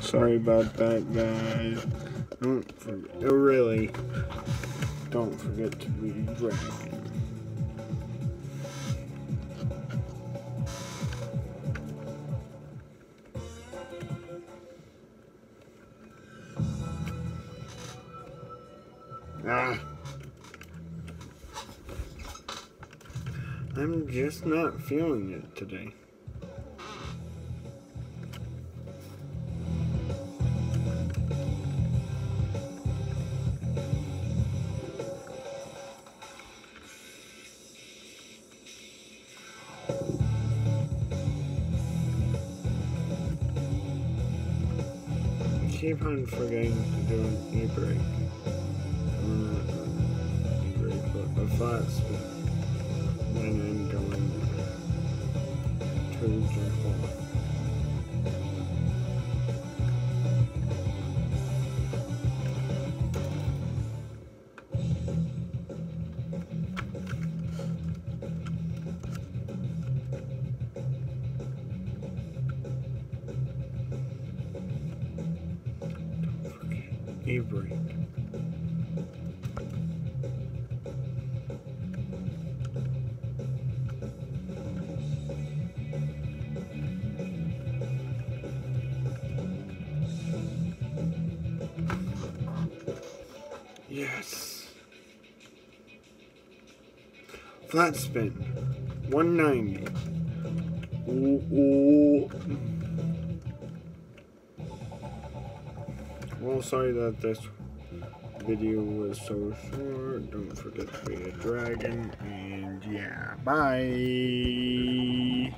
Sorry about that, guys. Don't forget, oh, really, don't forget to be dragon. Ah. I'm just not feeling it today. Keep on forgetting to do an e-brake. Uh, e-brake, but a flat when I'm going to Jehovah. Avery. Yes. Flat spin. 190. Ooh, ooh. Well, sorry that this video was so short. Don't forget to be a dragon. And yeah, bye.